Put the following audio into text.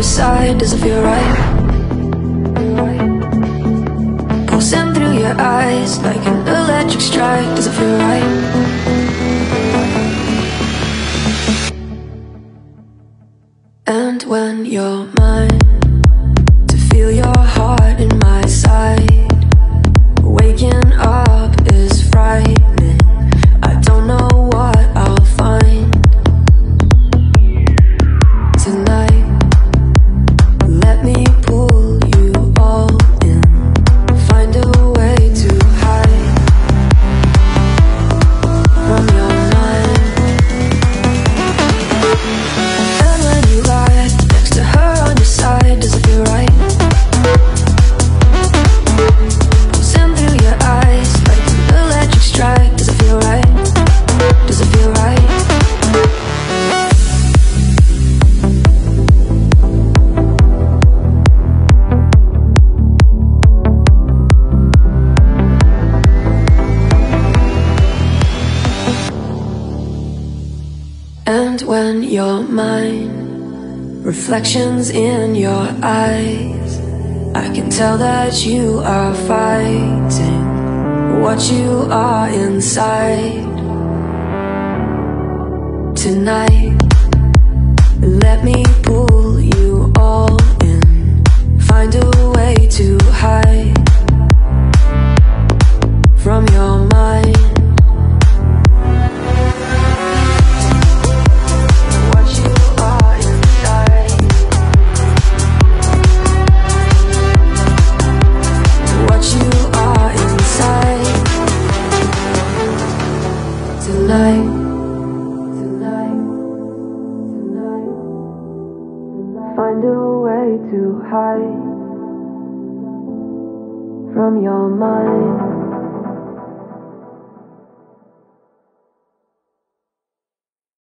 your side, does it feel right? Pulsing through your eyes like an electric strike, does it feel right? And when you're mine, to feel your heart in my side, And when you're mine, reflections in your eyes, I can tell that you are fighting what you are inside. Tonight, let me pull you all in, find a way to hide from your mind. Tonight, tonight, tonight. Find a way to hide from your mind.